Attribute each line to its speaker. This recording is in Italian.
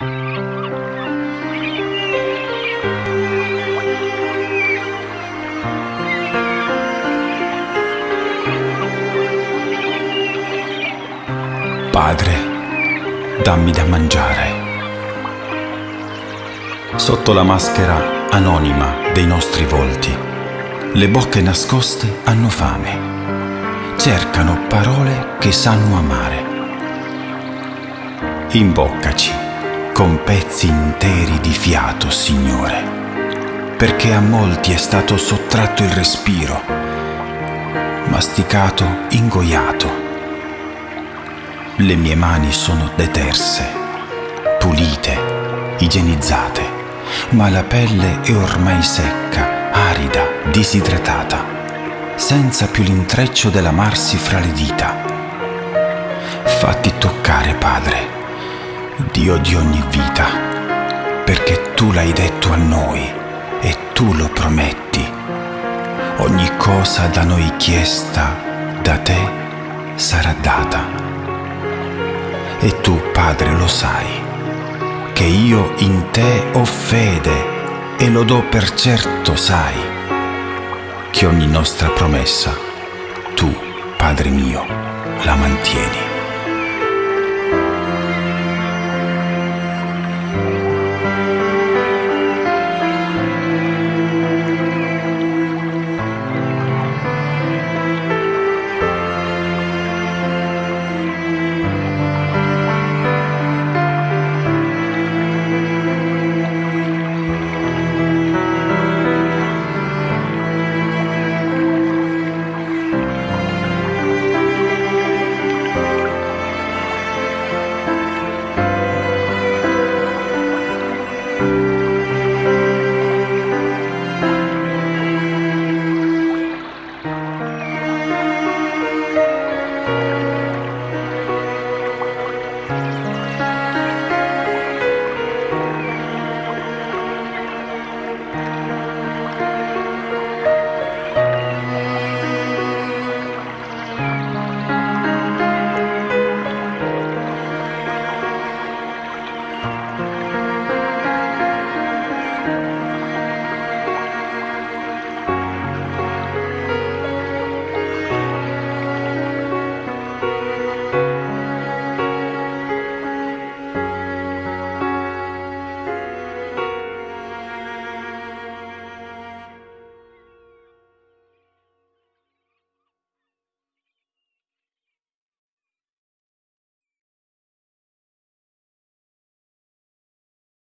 Speaker 1: Padre, dammi da mangiare. Sotto la maschera anonima dei nostri volti, le bocche nascoste hanno fame, cercano parole che sanno amare. Imboccaci con pezzi interi di fiato, Signore, perché a molti è stato sottratto il respiro, masticato, ingoiato. Le mie mani sono deterse, pulite, igienizzate, ma la pelle è ormai secca, arida, disidratata, senza più l'intreccio dell'amarsi fra le dita. Fatti toccare, Padre, Dio di ogni vita, perché tu l'hai detto a noi e tu lo prometti. Ogni cosa da noi chiesta da te sarà data. E tu, Padre, lo sai, che io in te ho fede e lo do per certo, sai, che ogni nostra promessa, tu, Padre mio, la mantieni.